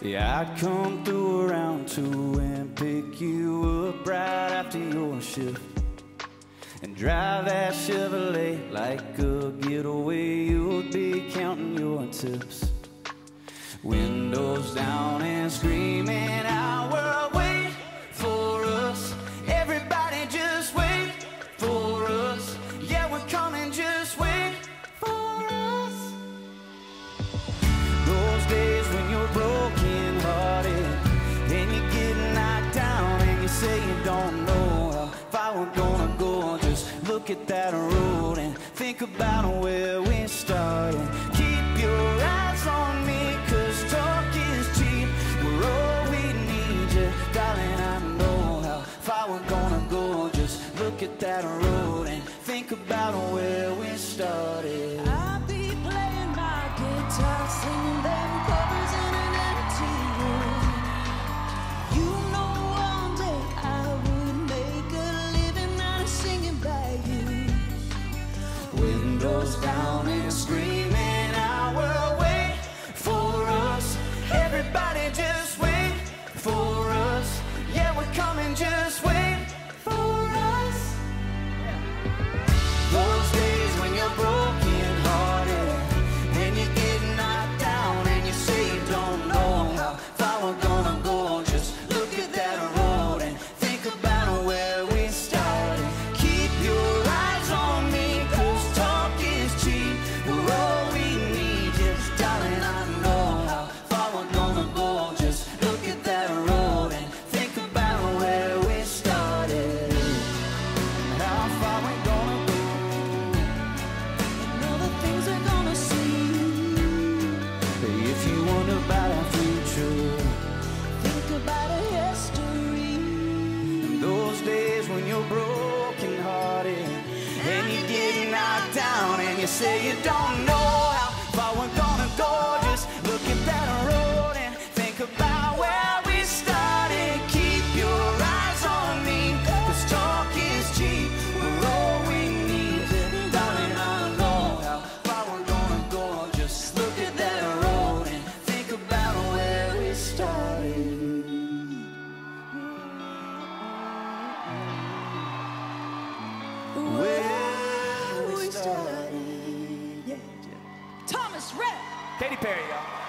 Yeah, I'd come through around two and pick you up right after your shift. And drive that Chevrolet like a getaway. You'd be counting your tips. Windows down and screaming say you don't know how far we're gonna go. Just look at that road and think about where we started. Keep your eyes on me, cause talk is cheap. We're all we need, yeah, darling. I know how far we're gonna go. Just look at that road and think about where we started. I'll be playing my guitar, singing them down and screaming say you don't know Katy Perry, y'all.